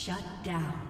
Shut down.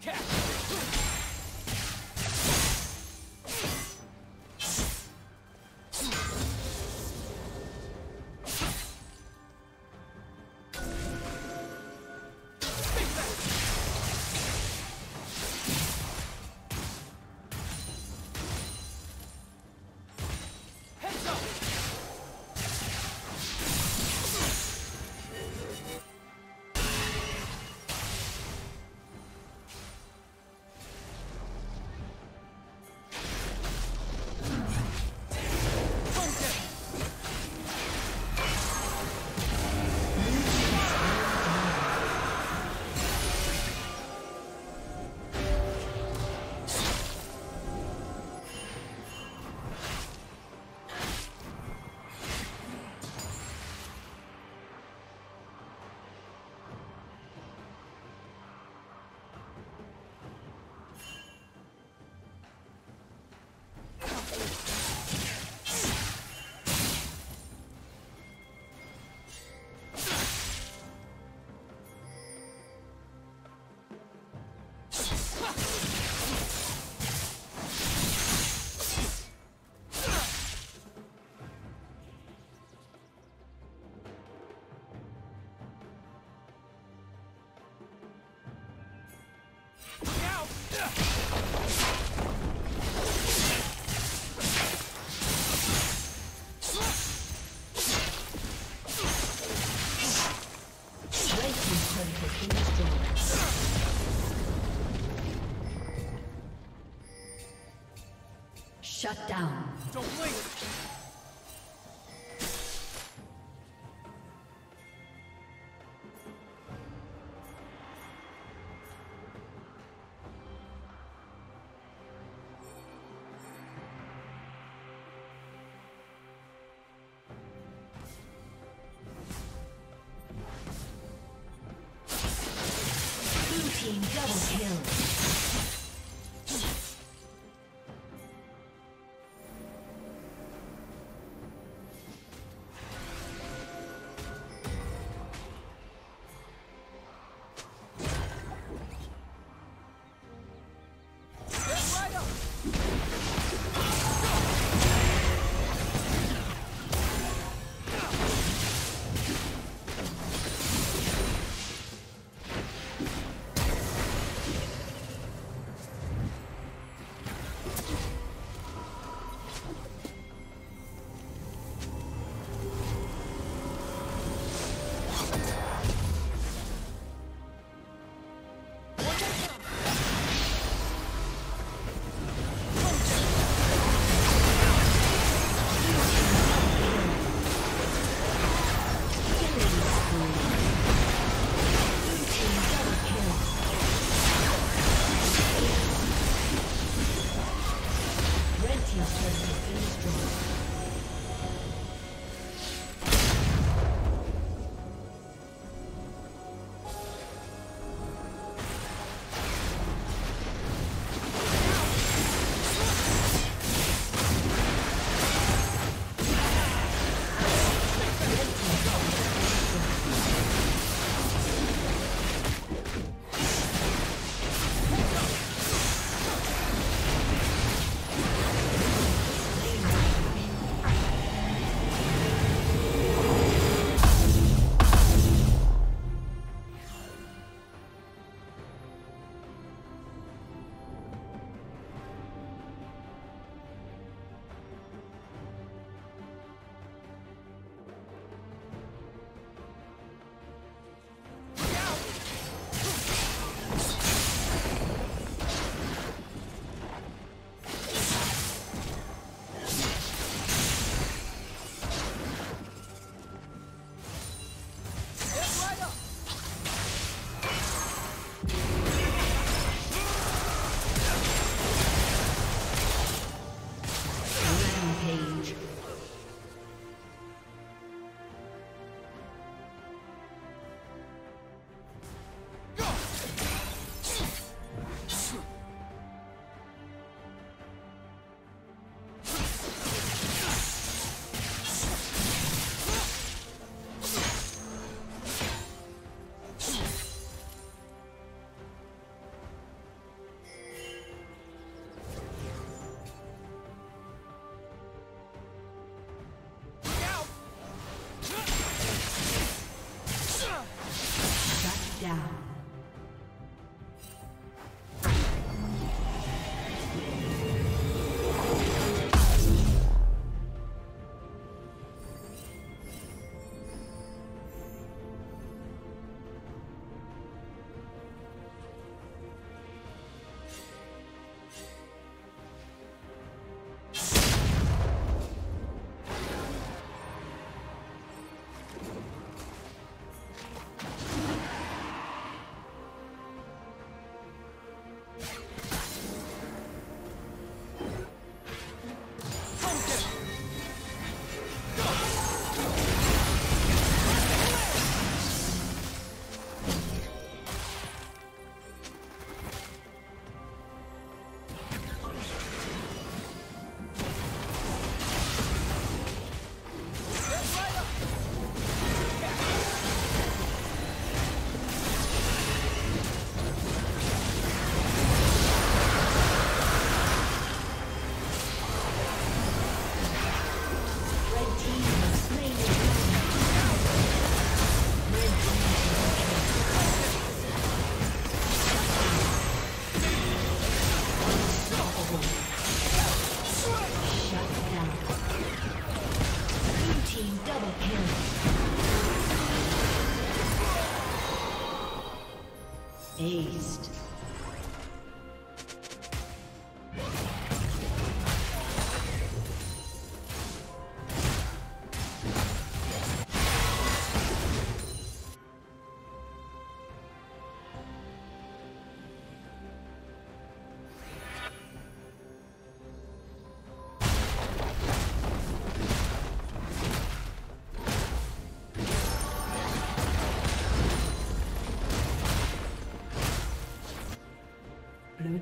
Catch! Shut down.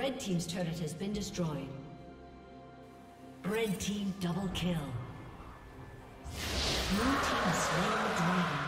Red Team's turret has been destroyed. Red Team double kill. Blue Team slain the dragon.